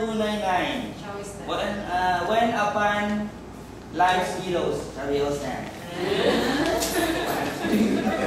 299. When, uh, when upon life's heroes, shall we all stand?